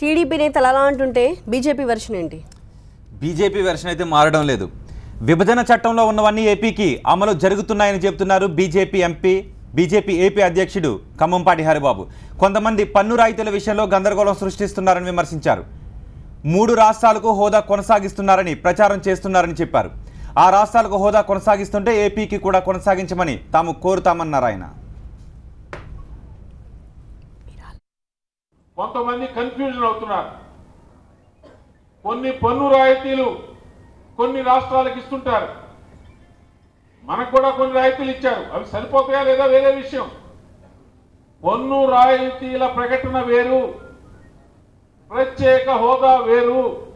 TDP నేతలు అలా అంటుంటే బీజేపీ వెర్షన్ ఏంటి? బీజేపీ వెర్షన్ అయితే మారడం లేదు. విభజన చట్టంలో ఉన్నవన్నీ ఏపీకి అమలు జరుగుతున్నాయని చెప్తున్నారు బీజేపీ ఎంపీ బీజేపీ ఏపీ అధ్యక్షుడు ఖమ్మంపాటి హరిబాబు. కొంతమంది పన్ను రాయితీల విషయంలో గందరగోళం సృష్టిస్తున్నారని విమర్శించారు. మూడు రాష్ట్రాలకు హోదా కొనసాగిస్తున్నారని ప్రచారం చేస్తున్నారని చెప్పారు. ఆ రాష్ట్రాలకు హోదా కొనసాగిస్తుంటే ఏపీకి కూడా కొనసాగించమని తాము కోరుతామన్నారు ఆయన. కొంతమంది కన్ఫ్యూజన్ అవుతున్నారు. కొన్ని పన్ను రాయితీలు కొన్ని రాష్ట్రాలకు ఇస్తుంటారు. మనకు కూడా కొన్ని రాయితీలు ఇచ్చారు. అవి సరిపోతాయా లేదా వేరే విషయం. పన్ను రాయితీల ప్రకటన వేరు ప్రత్యేక హోదా వేరు.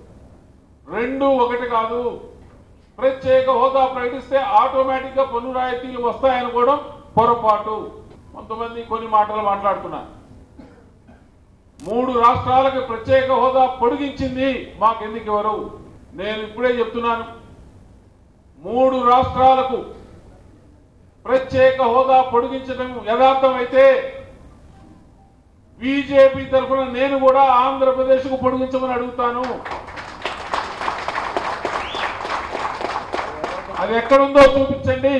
రెండు ఒకటి కాదు. ప్రత్యేక హోదా ప్రకటిస్తే ఆటోమేటిక్గా పన్ను రాయితీలు వస్తాయనుకోవడం పొరపాటు. కొంతమంది కొన్ని మాటలు మాట్లాడుతున్నారు. మూడు రాష్ట్రాలకు ప్రత్యేక హోదా పొడిగించింది మాకెందుకు ఎవరు నేను ఇప్పుడే చెప్తున్నాను. మూడు రాష్ట్రాలకు ప్రత్యేక హోదా పొడిగించడం యథార్థమైతే బీజేపీ తరఫున నేను కూడా ఆంధ్రప్రదేశ్కు పొడిగించమని అడుగుతాను. అది ఎక్కడుందో చూపించండి.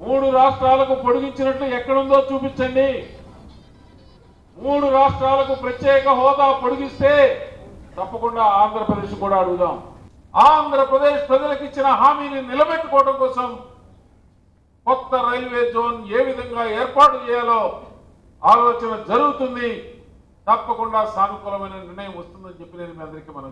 మూడు రాష్ట్రాలకు పొడిగించినట్లు ఎక్కడుందో చూపించండి. మూడు రాష్ట్రాలకు ప్రత్యేక హోదా పొడిగిస్తే తప్పకుండా ఆంధ్రప్రదేశ్ కూడా అడుగుదాం. ఆంధ్రప్రదేశ్ ప్రజలకు ఇచ్చిన హామీని నిలబెట్టుకోవడం కోసం కొత్త రైల్వే జోన్ ఏ విధంగా ఏర్పాటు చేయాలో ఆలోచన జరుగుతుంది. తప్పకుండా సానుకూలమైన నిర్ణయం వస్తుందని చెప్పి నేను మీ అందరికీ మనం